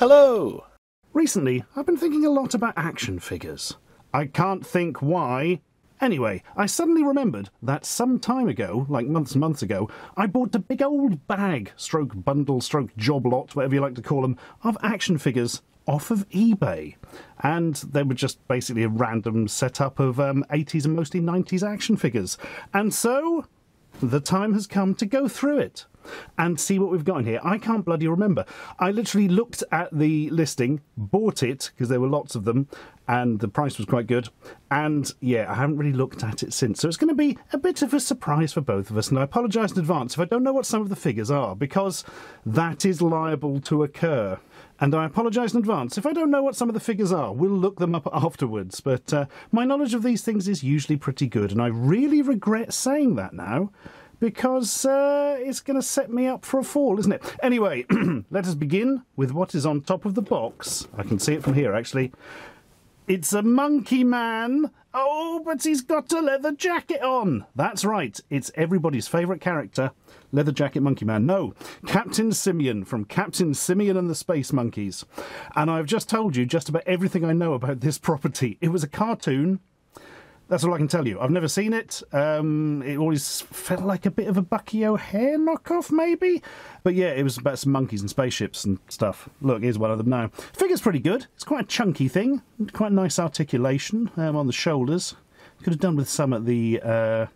Hello! Recently, I've been thinking a lot about action figures. I can't think why. Anyway, I suddenly remembered that some time ago, like months and months ago, I bought a big old bag, stroke bundle, stroke job lot, whatever you like to call them, of action figures off of eBay. And they were just basically a random setup of um, 80s and mostly 90s action figures. And so, the time has come to go through it and see what we've got in here. I can't bloody remember. I literally looked at the listing, bought it because there were lots of them, and the price was quite good. And yeah, I haven't really looked at it since. So it's going to be a bit of a surprise for both of us. And I apologise in advance if I don't know what some of the figures are, because that is liable to occur. And I apologise in advance if I don't know what some of the figures are. We'll look them up afterwards. But uh, my knowledge of these things is usually pretty good, and I really regret saying that now because uh, it's going to set me up for a fall, isn't it? Anyway, let us begin with what is on top of the box. I can see it from here, actually. It's a monkey man. Oh, but he's got a leather jacket on. That's right. It's everybody's favourite character, Leather Jacket Monkey Man. No, Captain Simian from Captain Simian and the Space Monkeys. And I've just told you just about everything I know about this property. It was a cartoon that's all I can tell you. I've never seen it. Um, it always felt like a bit of a Bucky O'Hare knockoff, maybe. But yeah, it was about some monkeys and spaceships and stuff. Look, here's one of them now. Figure's pretty good. It's quite a chunky thing. Quite nice articulation um, on the shoulders. Could have done with some at the uh,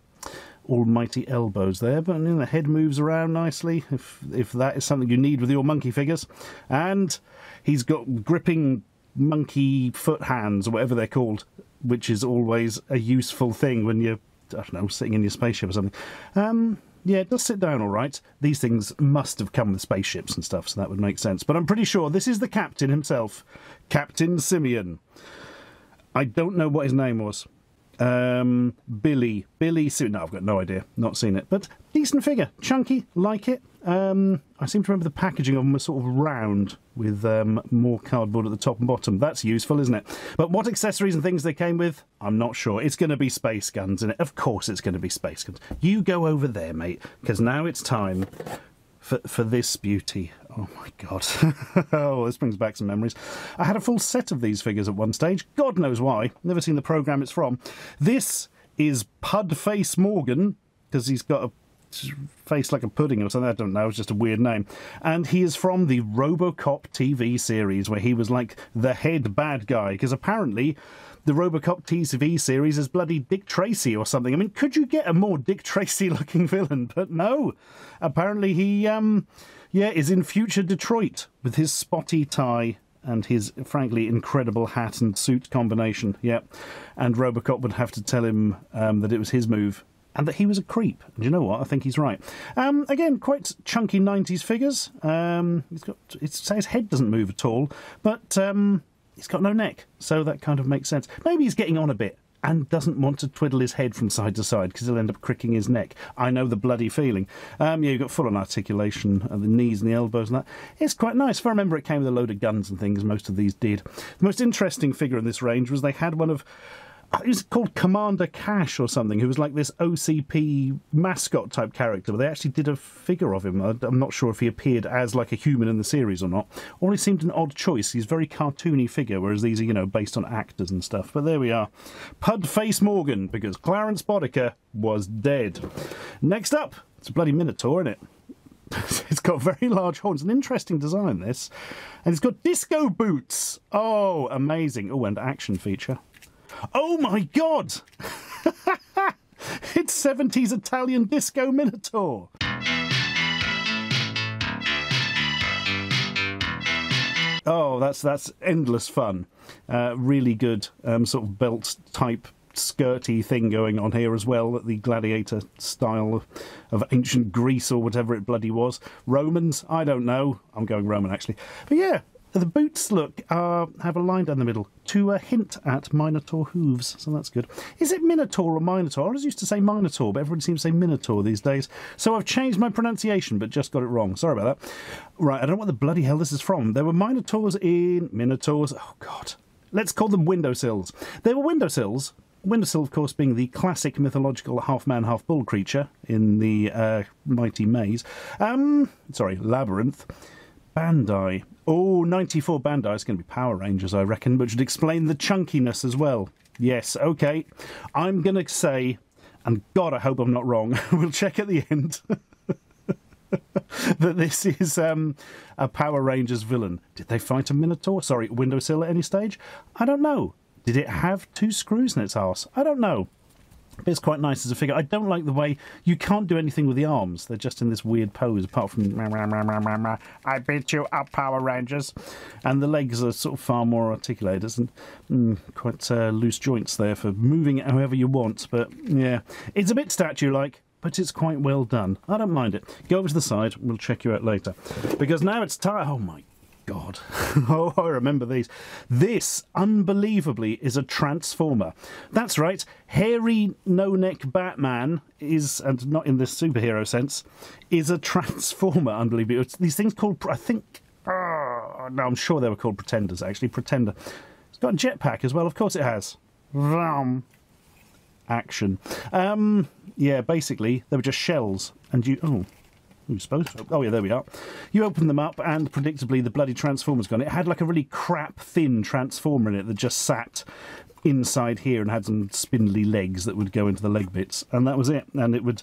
almighty elbows there, but you know, the head moves around nicely. If if that is something you need with your monkey figures, and he's got gripping monkey foot hands or whatever they're called which is always a useful thing when you're, I don't know, sitting in your spaceship or something. Um, yeah, it does sit down all right. These things must have come with spaceships and stuff, so that would make sense. But I'm pretty sure this is the captain himself, Captain Simian. I don't know what his name was. Um, Billy. Billy. No, I've got no idea. Not seen it. But decent figure. Chunky. Like it. Um, I seem to remember the packaging of them was sort of round with um, more cardboard at the top and bottom. That's useful, isn't it? But what accessories and things they came with, I'm not sure. It's going to be space guns, and of course it's going to be space guns. You go over there, mate, because now it's time for for this beauty. Oh my god! oh, this brings back some memories. I had a full set of these figures at one stage. God knows why. Never seen the program it's from. This is Pudface Morgan because he's got a face like a pudding or something. I don't know. It's just a weird name. And he is from the Robocop TV series where he was like the head bad guy because apparently the Robocop TV series is bloody Dick Tracy or something. I mean, could you get a more Dick Tracy looking villain? But no. Apparently he, um, yeah, is in future Detroit with his spotty tie and his frankly incredible hat and suit combination. Yep. And Robocop would have to tell him um, that it was his move and that he was a creep. And you know what? I think he's right. Um, again, quite chunky 90s figures. Um, he's got, it's, his head doesn't move at all, but um, he's got no neck, so that kind of makes sense. Maybe he's getting on a bit and doesn't want to twiddle his head from side to side because he'll end up cricking his neck. I know the bloody feeling. Um, yeah, you've got full on articulation of the knees and the elbows and that. It's quite nice. If I remember, it came with a load of guns and things. Most of these did. The most interesting figure in this range was they had one of it was called Commander Cash or something, who was like this OCP mascot type character. But they actually did a figure of him. I'm not sure if he appeared as like a human in the series or not. Or he seemed an odd choice. He's a very cartoony figure, whereas these are, you know, based on actors and stuff. But there we are. Pudface Morgan, because Clarence Boddicker was dead. Next up, it's a bloody Minotaur, isn't it? it's got very large horns. An interesting design, this. And it's got disco boots. Oh, amazing. Oh, and action feature. Oh my god! it's 70s Italian disco Minotaur. Oh, that's that's endless fun. Uh, really good um, sort of belt type skirty thing going on here as well, the gladiator style of, of, ancient Greece or whatever it bloody was. Romans, I don't know. I'm going Roman actually. But yeah, the boots look uh, have a line down the middle to a hint at Minotaur hooves, so that's good. Is it Minotaur or Minotaur? I always used to say Minotaur, but everyone seems to say Minotaur these days. So I've changed my pronunciation, but just got it wrong. Sorry about that. Right, I don't know what the bloody hell this is from. There were Minotaurs in Minotaurs. Oh God, let's call them windowsills. They were windowsills. Windowsill, of course, being the classic mythological half man, half bull creature in the uh, mighty maze. Um, sorry, labyrinth Bandai. Oh, 94 Bandai is going to be Power Rangers, I reckon, which would explain the chunkiness as well. Yes, okay. I'm going to say, and God, I hope I'm not wrong, we'll check at the end. that this is um, a Power Rangers villain. Did they fight a Minotaur? Sorry, windowsill at any stage? I don't know. Did it have two screws in its arse? I don't know. It's quite nice as a figure. I don't like the way you can't do anything with the arms. They're just in this weird pose, apart from I beat you up, Power Rangers. And the legs are sort of far more articulated and mm, quite uh, loose joints there for moving it however you want. But yeah, it's a bit statue like but it's quite well done. I don't mind it. Go over to the side, we'll check you out later. Because now it's time. Oh my God. oh, I remember these. This, unbelievably, is a Transformer. That's right, hairy, no neck Batman is, and not in this superhero sense, is a Transformer, unbelievably. It's these things called, I think, uh, no, I'm sure they were called Pretenders, actually. Pretender. It's got a jetpack as well, of course it has. Vroom action. Um, yeah, basically, they were just shells, and you. Oh. You supposed to. Oh, yeah, there we are. You open them up, and predictably, the bloody transformer's gone. It had like a really crap, thin transformer in it that just sat inside here and had some spindly legs that would go into the leg bits, and that was it. And it would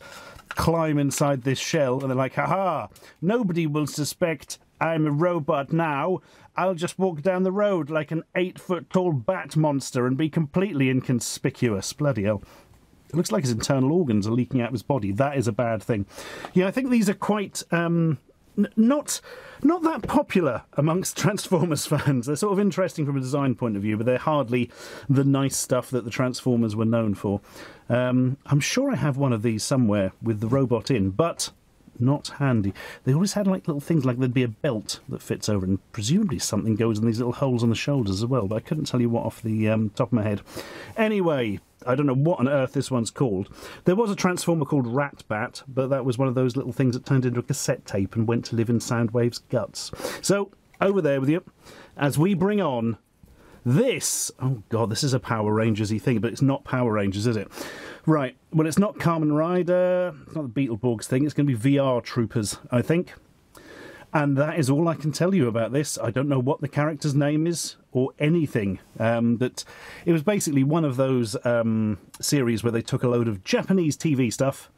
climb inside this shell, and they're like, haha, nobody will suspect I'm a robot now. I'll just walk down the road like an eight foot tall bat monster and be completely inconspicuous. Bloody hell. It looks like his internal organs are leaking out of his body. That is a bad thing. Yeah, I think these are quite um, n- not not that popular amongst Transformers fans. They're sort of interesting from a design point of view, but they're hardly the nice stuff that the Transformers were known for. Um, I'm sure I have one of these somewhere with the robot in, but not handy. They always had like little things like there'd be a belt that fits over, and presumably something goes in these little holes on the shoulders as well. But I couldn't tell you what off the um, top of my head. Anyway, I don't know what on earth this one's called. There was a transformer called Ratbat, but that was one of those little things that turned into a cassette tape and went to live in Soundwave's guts. So over there with you, as we bring on this, oh god, this is a Power Rangersy thing, but it's not Power Rangers, is it? Right, well, it's not Kamen Rider, it's not the Beetleborgs thing, it's going to be VR Troopers, I think. And that is all I can tell you about this. I don't know what the character's name is or anything. Um, that it was basically one of those um, series where they took a load of Japanese TV stuff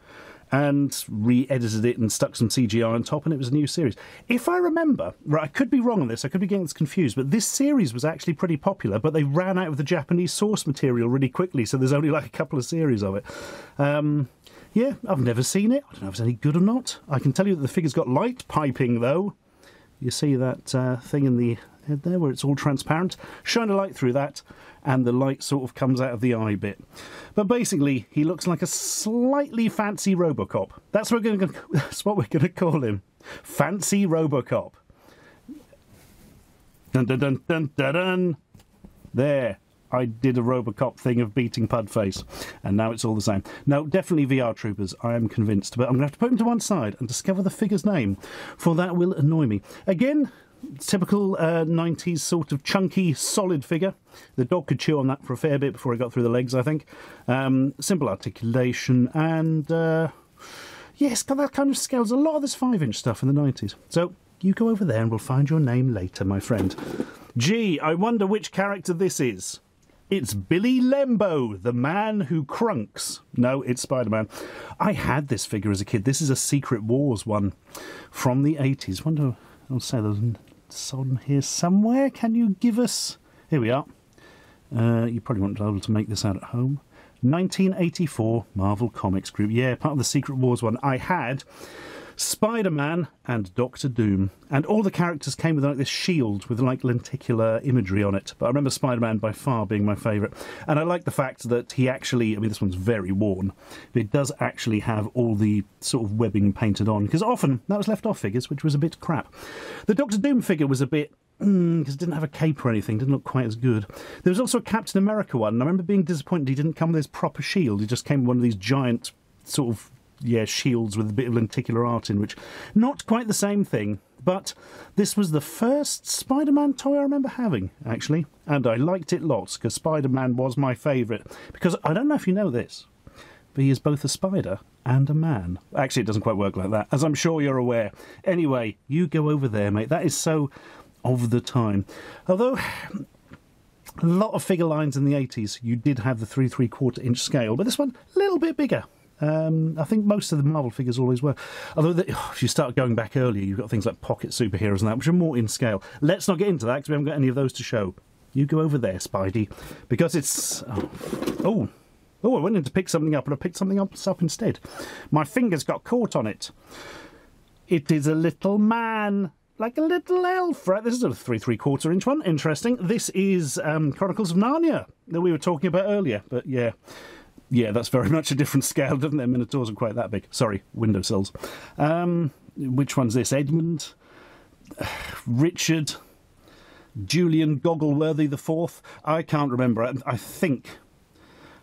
and re-edited it and stuck some CGI on top, and it was a new series. If I remember, right, I could be wrong on this, I could be getting this confused, but this series was actually pretty popular, but they ran out of the Japanese source material really quickly, so there's only like a couple of series of it. Um, yeah, I've never seen it. I don't know if it's any good or not. I can tell you that the figure's got light piping, though. You see that uh, thing in the head there where it's all transparent? Shine a light through that, and the light sort of comes out of the eye bit. But basically, he looks like a slightly fancy Robocop. That's what we're going to, that's what we're going to call him. Fancy Robocop. Dun dun dun dun dun dun. There. I did a Robocop thing of beating Pudface, and now it's all the same. No, definitely VR Troopers, I am convinced. But I'm going to have to put him to one side and discover the figure's name, for that will annoy me. Again, typical uh, 90s sort of chunky, solid figure. The dog could chew on that for a fair bit before he got through the legs, I think. Um, simple articulation and. Uh, yes, got that kind of scales. A lot of this 5 inch stuff in the 90s. So you go over there and we'll find your name later, my friend. Gee, I wonder which character this is. It's Billy Lembo, the man who crunks. No, it's Spider Man. I had this figure as a kid. This is a Secret Wars one from the 80s. Wonder, I'll say there's on here somewhere. Can you give us. Here we are. Uh, you probably won't be able to make this out at home. 1984 Marvel Comics Group. Yeah, part of the Secret Wars one. I had Spider Man and Doctor Doom. And all the characters came with like this shield with like lenticular imagery on it. But I remember Spider Man by far being my favourite. And I like the fact that he actually, I mean, this one's very worn, but it does actually have all the sort of webbing painted on. Because often that was left off figures, which was a bit crap. The Doctor Doom figure was a bit because mm, it didn't have a cape or anything, didn't look quite as good. There was also a Captain America one, and I remember being disappointed he didn't come with his proper shield. He just came with one of these giant sort of yeah, shields with a bit of lenticular art in, which not quite the same thing. But this was the first Spider Man toy I remember having, actually, and I liked it lots because Spider Man was my favourite. Because I don't know if you know this, but he is both a spider and a man. Actually, it doesn't quite work like that, as I'm sure you're aware. Anyway, you go over there, mate. That is so of the time. Although a lot of figure lines in the 80s, you did have the 3 3 quarter inch scale, but this one, a little bit bigger. Um, I think most of the Marvel figures always were. Although, the, if you start going back earlier, you've got things like pocket superheroes and that, which are more in scale. Let's not get into that because we haven't got any of those to show. You go over there, Spidey, because it's. Oh, oh, oh I went in to pick something up and I picked something else up instead. My fingers got caught on it. It is a little man like a little elf, right? This is a three three quarter inch one. Interesting. This is um, Chronicles of Narnia that we were talking about earlier. But yeah, yeah, that's very much a different scale, doesn't it? Minotaurs are quite that big. Sorry, windowsills. Um, which one's this? Edmund, Richard, Julian Goggleworthy the fourth. I can't remember. I think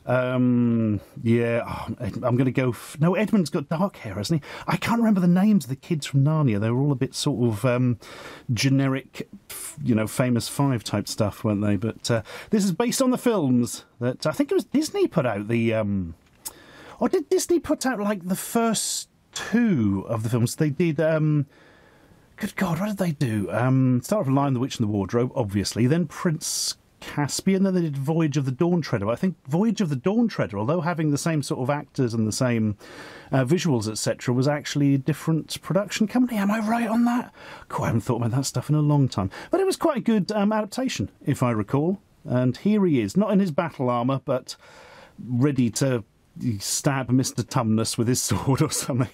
um, yeah, oh, I'm going to go. F- no, Edmund's got dark hair, hasn't he? I can't remember the names of the kids from Narnia. They were all a bit sort of um, generic, you know, famous five type stuff, weren't they? But uh, this is based on the films that I think it was Disney put out. The um, or did Disney put out like the first two of the films? They did. Um, good God, what did they do? Um, start with Lion, the Witch, and the Wardrobe, obviously. Then Prince Caspian, then they did Voyage of the Dawn Treader. I think Voyage of the Dawn Treader, although having the same sort of actors and the same uh, visuals, etc., was actually a different production company. Am I right on that? God, I haven't thought about that stuff in a long time. But it was quite a good um, adaptation, if I recall. And here he is, not in his battle armour, but ready to stab Mr. Tumnus with his sword or something.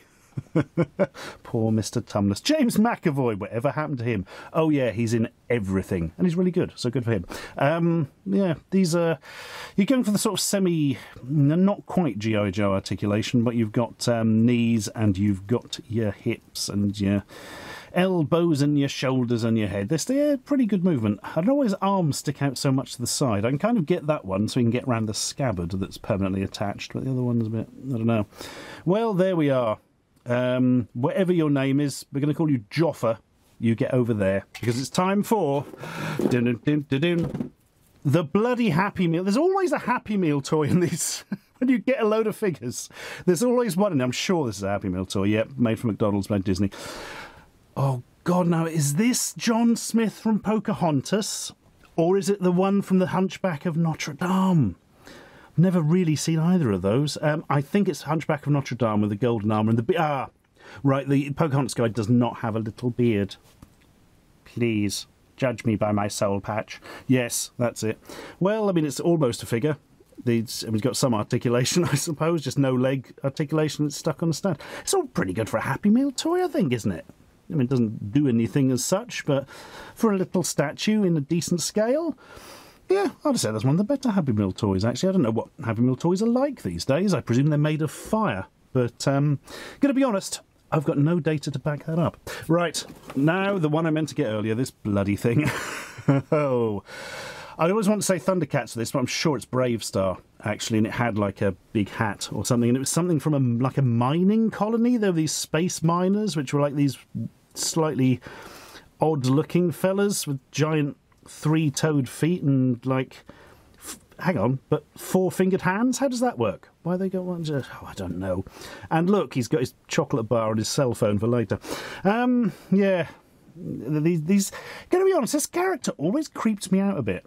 Poor Mr. Tumnus. James McAvoy, whatever happened to him? Oh, yeah, he's in everything. And he's really good, so good for him. Um, yeah, these are. You're going for the sort of semi. Not quite G.I. Joe articulation, but you've got um, knees and you've got your hips and your elbows and your shoulders and your head. They're pretty good movement. I don't know why his arms stick out so much to the side. I can kind of get that one so we can get around the scabbard that's permanently attached, but the other one's a bit. I don't know. Well, there we are. Um, whatever your name is, we're going to call you Joffa. You get over there because it's time for dun, dun, dun, the bloody Happy Meal. There's always a Happy Meal toy in these. when you get a load of figures, there's always one, and I'm sure this is a Happy Meal toy. Yep, made from McDonald's by Disney. Oh God, now is this John Smith from Pocahontas, or is it the one from the Hunchback of Notre Dame? Never really seen either of those. Um, I think it's Hunchback of Notre Dame with the golden armour and the be- ah, right. The Pocahontas guy does not have a little beard. Please judge me by my soul patch. Yes, that's it. Well, I mean, it's almost a figure. It's, it's got some articulation, I suppose, just no leg articulation that's stuck on a stand. It's all pretty good for a Happy Meal toy, I think, isn't it? I mean, it doesn't do anything as such, but for a little statue in a decent scale, yeah, I'd say that's one of the better Happy Meal toys, actually. I don't know what Happy Meal toys are like these days. I presume they're made of fire. But, um, to be honest, I've got no data to back that up. Right, now the one I meant to get earlier, this bloody thing. oh. I always want to say Thundercats for this, but I'm sure it's BraveStarr, actually, and it had like a big hat or something, and it was something from a like a mining colony. There were these space miners, which were like these slightly odd-looking fellas with giant three-toed feet and like hang on but four-fingered hands how does that work why they got one oh, i don't know and look he's got his chocolate bar on his cell phone for later um yeah these these gonna be honest this character always creeps me out a bit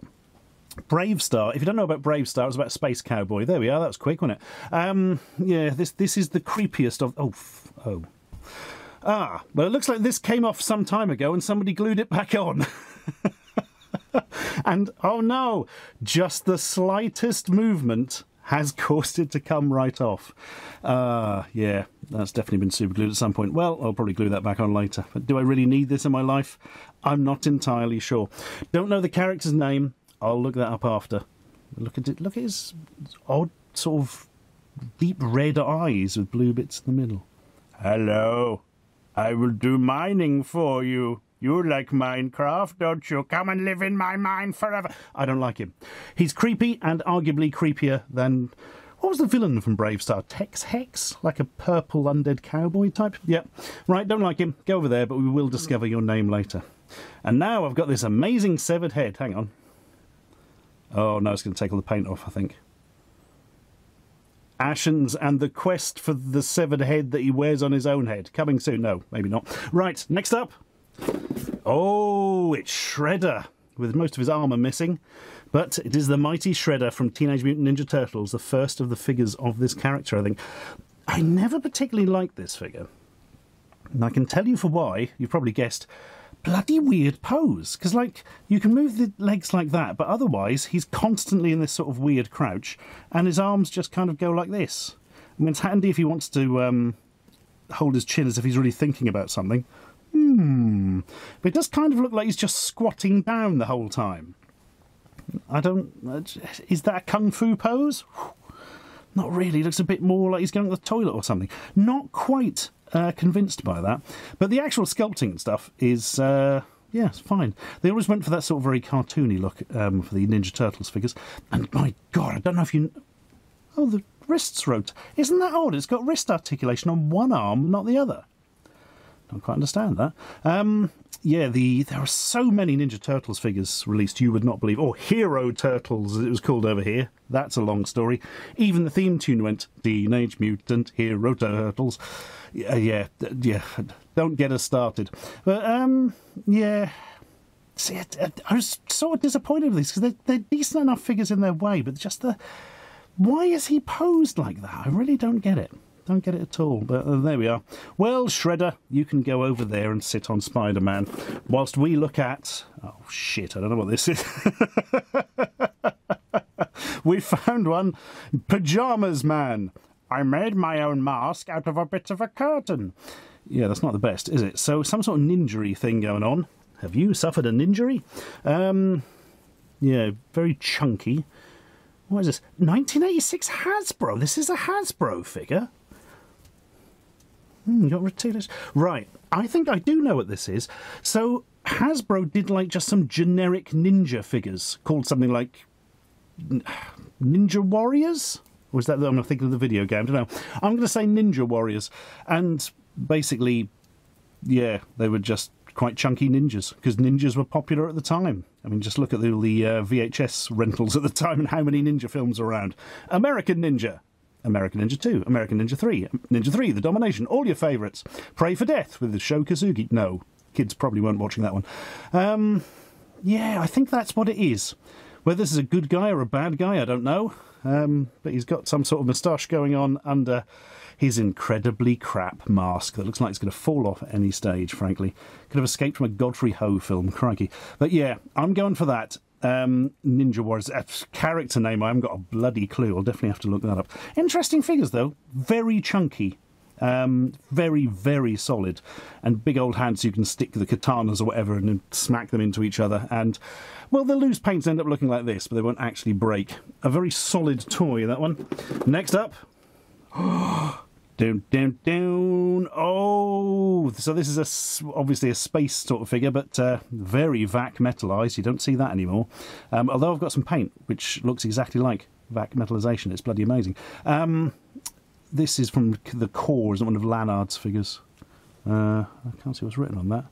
BraveStarr. If you don't know about BraveStarr, it's about Space Cowboy. There we are. That was quick, wasn't it? Um, yeah, this this is the creepiest of. Oh, oh. Ah, well, it looks like this came off some time ago and somebody glued it back on. and oh no, just the slightest movement has caused it to come right off. Uh, yeah, that's definitely been superglued at some point. Well, I'll probably glue that back on later. But do I really need this in my life? I'm not entirely sure. Don't know the character's name. I'll look that up after. Look at it. Look at his odd sort of deep red eyes with blue bits in the middle. Hello. I will do mining for you. You like Minecraft, don't you? Come and live in my mine forever. I don't like him. He's creepy and arguably creepier than. What was the villain from BraveStarr? Tex Hex? Like a purple undead cowboy type? Yep. Right, don't like him. Go over there, but we will discover your name later. And now I've got this amazing severed head. Hang on. Oh, no, it's going to take all the paint off, I think. Ashens and the quest for the severed head that he wears on his own head. Coming soon. No, maybe not. Right, next up. Oh, it's Shredder, with most of his armour missing. But it is the mighty Shredder from Teenage Mutant Ninja Turtles, the first of the figures of this character, I think. I never particularly liked this figure. And I can tell you for why. You've probably guessed. Bloody weird pose. Because, like, you can move the legs like that, but otherwise, he's constantly in this sort of weird crouch, and his arms just kind of go like this. I mean, it's handy if he wants to um, hold his chin as if he's really thinking about something. Hmm. But it does kind of look like he's just squatting down the whole time. I don't. Uh, is that a kung fu pose? Not really. It looks a bit more like he's going to the toilet or something. Not quite uh, convinced by that. But the actual sculpting stuff is. Uh, yeah, it's fine. They always went for that sort of very cartoony look um, for the Ninja Turtles figures. And my God, I don't know if you. Oh, the wrists wrote. Isn't that odd? It's got wrist articulation on one arm, not the other. Don't quite understand that. Um, yeah, the there are so many Ninja Turtles figures released you would not believe. Or Hero Turtles, as it was called over here. That's a long story. Even the theme tune went Teenage Mutant Hero Turtles. Yeah, yeah, yeah. Don't get us started. But um, yeah. See, I, I was sort of disappointed with these because they're, they're decent enough figures in their way, but just the why is he posed like that? I really don't get it. Don't get it at all, but uh, there we are. Well, Shredder, you can go over there and sit on Spider Man, whilst we look at. Oh, shit, I don't know what this is. we found one Pajamas Man. I made my own mask out of a bit of a curtain. Yeah, that's not the best, is it? So, some sort of ninjury thing going on. Have you suffered an injury? Um, yeah, very chunky. What is this? 1986 Hasbro. This is a Hasbro figure. Hmm, got retailers. Right, I think I do know what this is. So Hasbro did like just some generic ninja figures called something like Ninja Warriors. Or is that I'm thinking of the video game? I don't know. I'm going to say Ninja Warriors, and basically, yeah, they were just quite chunky ninjas because ninjas were popular at the time. I mean, just look at the, the uh, VHS rentals at the time and how many ninja films around. American Ninja, American Ninja 2, American Ninja 3, Ninja 3, The Domination, all your favourites. Pray for Death with Sho Kosugi. No, kids probably weren't watching that one. Um, yeah, I think that's what it is. Whether this is a good guy or a bad guy, I don't know. Um, but he's got some sort of moustache going on under his incredibly crap mask that looks like it's going to fall off at any stage, frankly. Could have escaped from a Godfrey Ho film, crikey. But yeah, I'm going for that. Um, Ninja Warriors character name. I haven't got a bloody clue. I'll definitely have to look that up. Interesting figures though, very chunky, um, very very solid, and big old hands. You can stick the katanas or whatever and smack them into each other. And well, the loose paints end up looking like this, but they won't actually break. A very solid toy that one. Next up. Down, down, down. Oh, so this is a, obviously a space sort of figure, but uh, very vac metalized. You don't see that anymore. Um, although I've got some paint, which looks exactly like vac metalization. It's bloody amazing. Um, this is from the Corps, isn't one of Lanard's figures. Uh, I can't see what's written on that.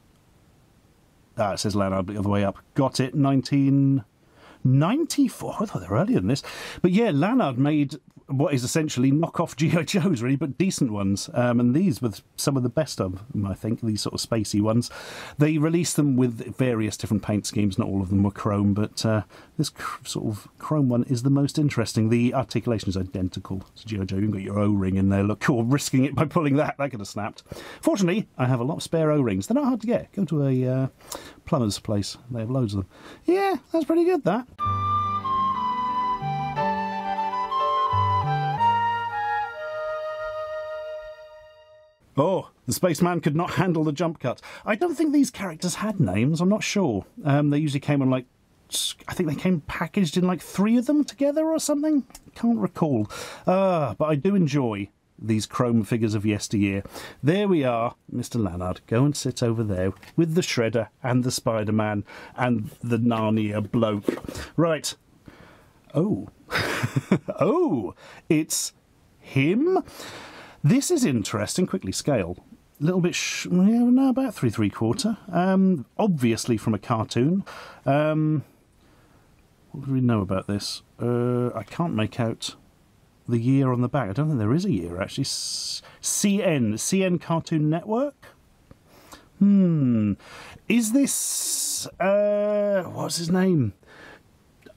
Ah, it says Lanard, but the other way up. Got it, 1994. I thought they were earlier than this. But yeah, Lanard made what is essentially knockoff GI Joes, really, but decent ones. Um, and these were some of the best of them, I think. These sort of spacey ones. They released them with various different paint schemes. Not all of them were chrome, but uh, this sort of chrome one is the most interesting. The articulation is identical to GI Joe. You've got your O-ring in there. Look, cool. Risking it by pulling that, that could have snapped. Fortunately, I have a lot of spare O-rings. They're not hard to get. Go to a uh, plumber's place. They have loads of them. Yeah, that's pretty good. That. Oh, the spaceman could not handle the jump cut. I don't think these characters had names. I'm not sure. Um, they usually came on like, I think they came packaged in like three of them together or something. Can't recall. Uh, but I do enjoy these chrome figures of yesteryear. There we are, Mr. Lanard. Go and sit over there with the Shredder and the Spider Man and the Narnia bloke. Right. Oh. oh, it's him. This is interesting. Quickly scale. A little bit, no, about three three quarter. Um, obviously from a cartoon. Um, what do we know about this? Uh, I can't make out the year on the back. I don't think there is a year actually. S- CN, CN Cartoon Network. Hmm. Is this uh what's his name?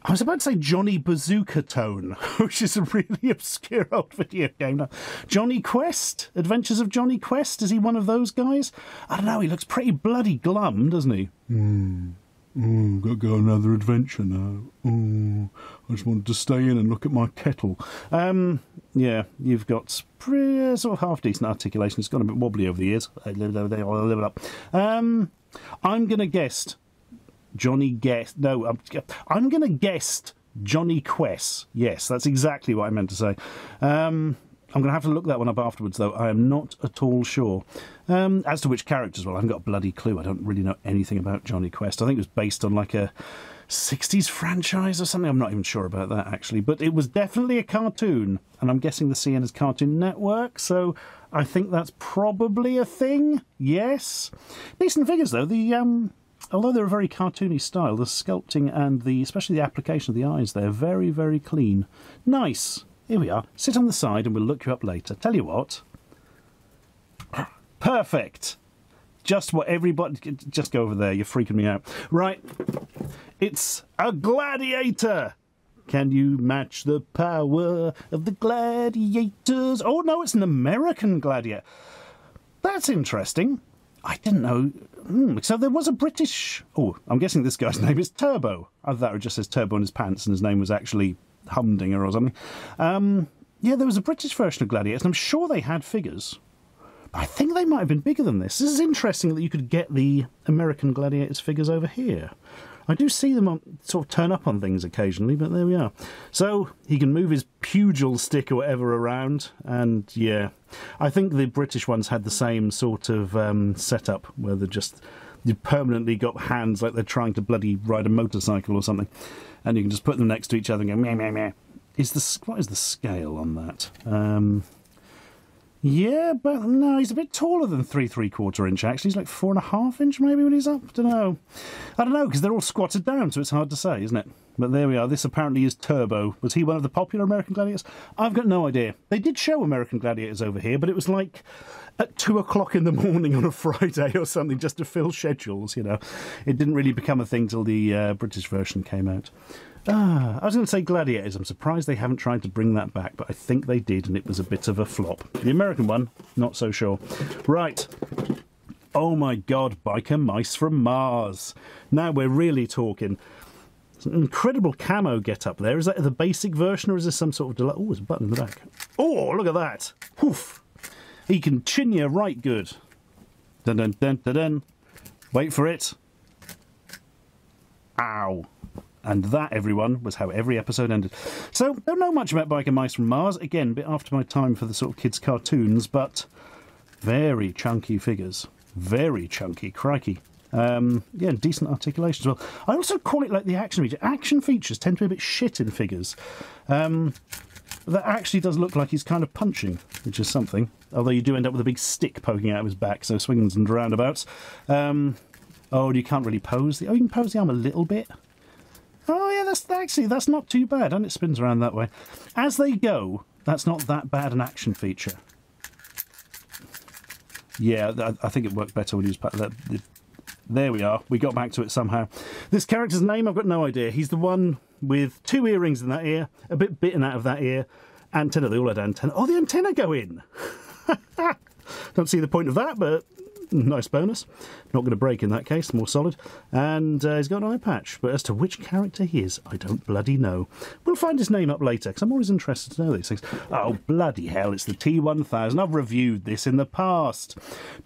I was about to say Johnny Bazookatone, which is a really obscure old video game. Now, Jonny Quest, Adventures of Jonny Quest. Is he one of those guys? I don't know. He looks pretty bloody glum, doesn't he? Hmm. Oh, got to go another adventure now. Oh, I just wanted to stay in and look at my kettle. Um, yeah, you've got pretty, sort of half decent articulation. It's gone a bit wobbly over the years. I live over there. I'll live it up. Um, I'm going to guess Johnny Guest. No, I'm, I'm going to guess Jonny Quest. Yes, that's exactly what I meant to say. Um, I'm going to have to look that one up afterwards, though. I am not at all sure. Um, as to which characters, well, I haven't got a bloody clue. I don't really know anything about Jonny Quest. I think it was based on like a 60s franchise or something. I'm not even sure about that, actually. But it was definitely a cartoon, and I'm guessing the CN is Cartoon Network, so I think that's probably a thing. Yes. Decent figures, though. The. Um, although they're a very cartoony style, the sculpting and the especially the application of the eyes, they're very, very clean. Nice. Here we are. Sit on the side and we'll look you up later. Tell you what. Perfect. Just what everybody. Just go over there. You're freaking me out. Right. It's a gladiator. Can you match the power of the gladiators? Oh, no, it's an American gladiator. That's interesting. I didn't know. Hmm, so there was a British. Oh, I'm guessing this guy's name is Turbo. Either that or it just says Turbo in his pants and his name was actually Humdinger or something. Um, yeah, there was a British version of Gladiators, and I'm sure they had figures. I think they might have been bigger than this. This is interesting that you could get the American Gladiators figures over here. I do see them on, sort of turn up on things occasionally, but there we are. So he can move his pugil stick or whatever around, and yeah, I think the British ones had the same sort of um, setup where they're just you permanently got hands like they're trying to bloody ride a motorcycle or something, and you can just put them next to each other and go meh meh meh. Is the what is the scale on that? Um, yeah, but no, he's a bit taller than three three quarter inch. Actually, he's like four and a half inch maybe when he's up. I don't know. I don't know because they're all squatted down, so it's hard to say, isn't it? But there we are. This apparently is Turbo. Was he one of the popular American Gladiators? I've got no idea. They did show American Gladiators over here, but it was like at two o'clock in the morning on a Friday or something just to fill schedules. You know, it didn't really become a thing till the uh, British version came out. Ah, I was going to say Gladiators. I'm surprised they haven't tried to bring that back, but I think they did, and it was a bit of a flop. The American one, not so sure. Right. Oh my god, biker mice from Mars. Now we're really talking. It's an incredible camo get up there. Is that the basic version, or is this some sort of? Oh, there's a button in the back. Oh, look at that. Woof. He can chin you right good. Dun dun dun dun dun. Wait for it. Ow. And that, everyone, was how every episode ended. So, don't know much about Biker Mice from Mars. Again, a bit after my time for the sort of kids' cartoons, but very chunky figures. Very chunky. Crikey. Um, yeah, decent articulation as well. I also quite like the action feature. Action features tend to be a bit shit in figures. Um, that actually does look like he's kind of punching, which is something. Although you do end up with a big stick poking out of his back, so swings and roundabouts. Um, oh, you can't really pose the. Oh, you can pose the arm a little bit. Oh yeah, that's actually that's not too bad, and it spins around that way. As they go, that's not that bad an action feature. Yeah, I think it worked better when he was that. There we are. We got back to it somehow. This character's name, I've got no idea. He's the one with two earrings in that ear, a bit bitten out of that ear, antenna. They all had antenna. Oh, the antenna go in. Don't see the point of that, but nice bonus. Not going to break in that case, more solid. And uh, he's got an eye patch, but as to which character he is, I don't bloody know. We'll find his name up later, because I'm always interested to know these things. Oh, bloody hell, it's the T1000. I've reviewed this in the past.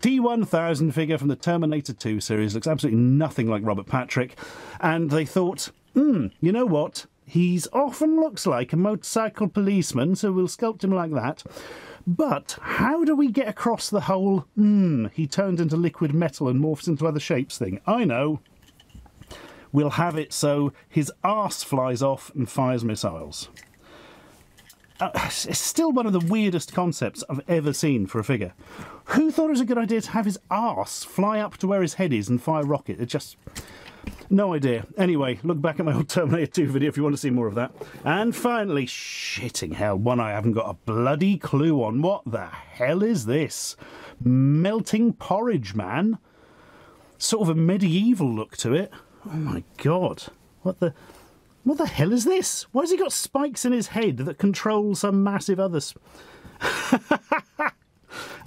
T1000 figure from the Terminator 2 series looks absolutely nothing like Robert Patrick, and they thought, hmm, you know what? He's often looks like a motorcycle policeman, so we'll sculpt him like that. But how do we get across the whole, hmm, he turned into liquid metal and morphs into other shapes thing? I know. We'll have it so his arse flies off and fires missiles. Uh, it's still one of the weirdest concepts I've ever seen for a figure. Who thought it was a good idea to have his arse fly up to where his head is and fire a rocket? It just. No idea. Anyway, look back at my old Terminator 2 video if you want to see more of that. And finally, shitting hell, one I haven't got a bloody clue on. What the hell is this? Melting porridge, man. Sort of a medieval look to it. Oh my god. What the. What the hell is this? Why has he got spikes in his head that control some massive other.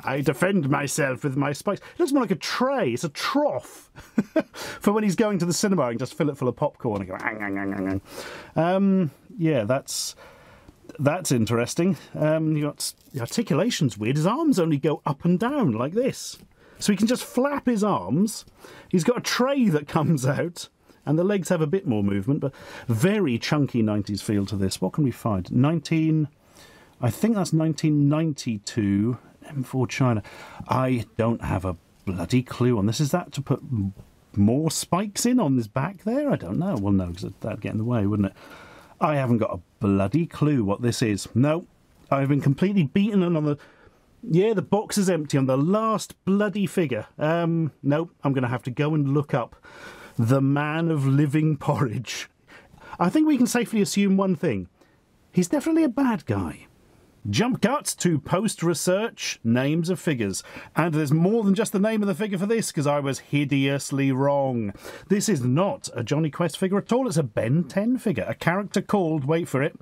I defend myself with my spikes. It looks more like a tray. It's a trough for when he's going to the cinema and just fill it full of popcorn and go. Um, yeah, that's that's interesting. Um, you got the articulation's weird. His arms only go up and down like this, so he can just flap his arms. He's got a tray that comes out. And the legs have a bit more movement, but very chunky 90s feel to this. What can we find? 19, I think that's 1992 M4 China. I don't have a bloody clue on this. Is that to put more spikes in on this back there? I don't know. Well, no, because that'd get in the way, wouldn't it? I haven't got a bloody clue what this is. No, I've been completely beaten on the. Yeah, the box is empty on the last bloody figure. Um, no, I'm going to have to go and look up the man of living porridge. I think we can safely assume one thing. He's definitely a bad guy. Jump cuts to post research names of figures. And there's more than just the name of the figure for this, because I was hideously wrong. This is not a Jonny Quest figure at all, it's a Ben 10 figure, a character called, wait for it,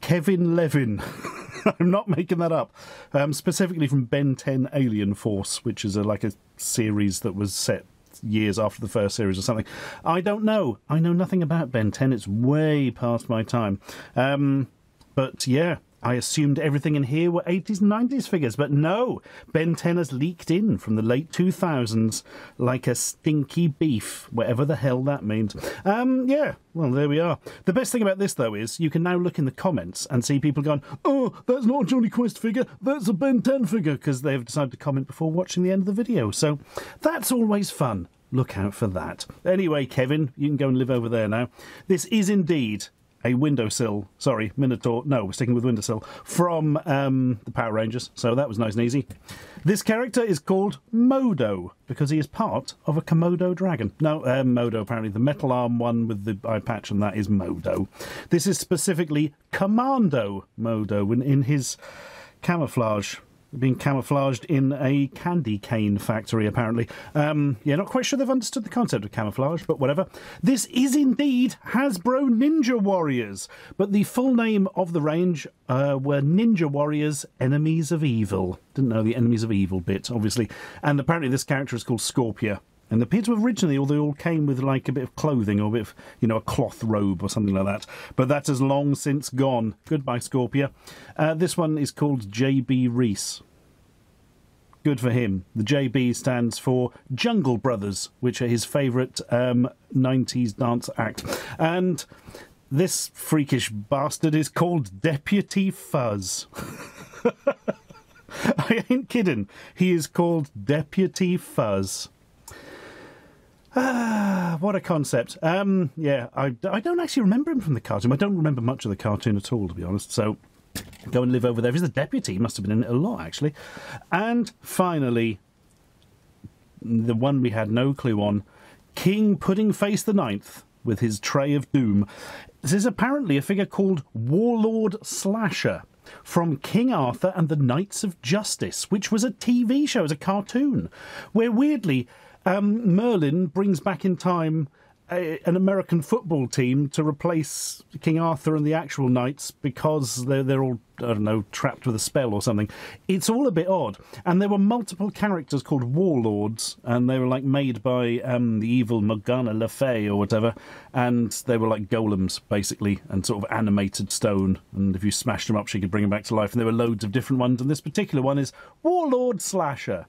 Kevin Levin. I'm not making that up. Um, specifically from Ben 10 Alien Force, which is a, like a series that was set years after the first series or something. I don't know. I know nothing about Ben 10. It's way past my time. Um, but yeah, I assumed everything in here were 80s and 90s figures, but no. Ben 10 has leaked in from the late 2000s like a stinky beef, whatever the hell that means. Um, yeah, well, there we are. The best thing about this, though, is you can now look in the comments and see people going, oh, that's not a Jonny Quest figure, that's a Ben 10 figure, because they've decided to comment before watching the end of the video. So that's always fun. Look out for that. Anyway, Kevin, you can go and live over there now. This is indeed a windowsill, sorry, Minotaur, no, we're sticking with windowsill, from um, the Power Rangers, so that was nice and easy. This character is called Modo, because he is part of a Komodo dragon. No, uh, Modo, apparently. The metal arm one with the eye patch and that is Modo. This is specifically Commando Modo in, in his camouflage being camouflaged in a candy cane factory, apparently. Um, yeah, not quite sure they've understood the concept of camouflage, but whatever. This is indeed Hasbro Ninja Warriors, but the full name of the range uh, were Ninja Warriors Enemies of Evil. Didn't know the Enemies of Evil bit, obviously. And apparently this character is called Scorpia and the to have originally, although they all came with like a bit of clothing or a bit of, you know, a cloth robe or something like that. But that has long since gone. Goodbye, Scorpia. Uh, this one is called JB Reese. Good for him. The JB stands for Jungle Brothers, which are his favourite um, 90s dance act. And this freakish bastard is called Deputy Fuzz. I ain't kidding. He is called Deputy Fuzz. Ah, what a concept. Um, yeah, I, I don't actually remember him from the cartoon. I don't remember much of the cartoon at all, to be honest. So go and live over there. He's the deputy. He must have been in it a lot, actually. And finally, the one we had no clue on King Pudding Face the Ninth with his tray of doom. This is apparently a figure called Warlord Slasher from King Arthur and the Knights of Justice, which was a TV show, as a cartoon, where weirdly um, Merlin brings back in time a, an American football team to replace King Arthur and the actual knights because they're, they're all, I don't know, trapped with a spell or something. It's all a bit odd. And there were multiple characters called warlords, and they were like made by um, the evil Morgana Le Fay or whatever, and they were like golems, basically, and sort of animated stone. And if you smashed them up, she could bring them back to life. And there were loads of different ones, and this particular one is Warlord Slasher.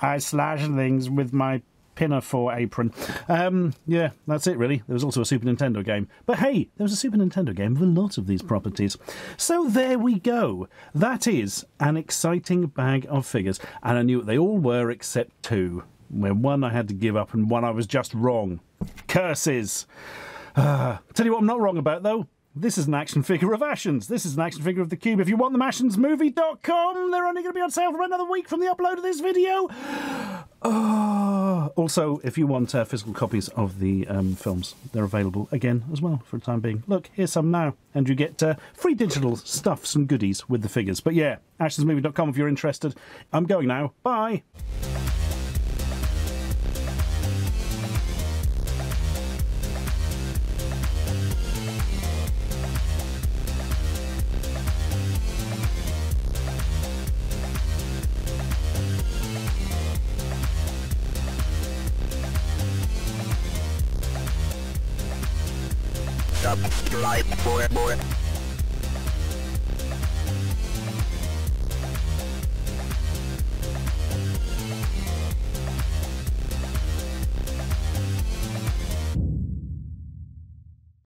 I slash things with my pinafore apron. Um, yeah, that's it really. There was also a Super Nintendo game. But hey, there was a Super Nintendo game with a lot of these properties. So there we go. That is an exciting bag of figures. And I knew what they all were except two. Where one I had to give up and one I was just wrong. Curses! Uh, tell you what I'm not wrong about though. This is an action figure of Ashens. This is an action figure of the Cube. If you want them, AshensMovie.com. They're only going to be on sale for another week from the upload of this video. Oh, also, if you want uh, physical copies of the um, films, they're available again as well for the time being. Look, here's some now, and you get uh, free digital stuffs and goodies with the figures. But yeah, ashensmovie.com if you're interested. I'm going now. Bye. Subscribe for more.